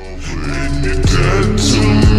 Dead to me.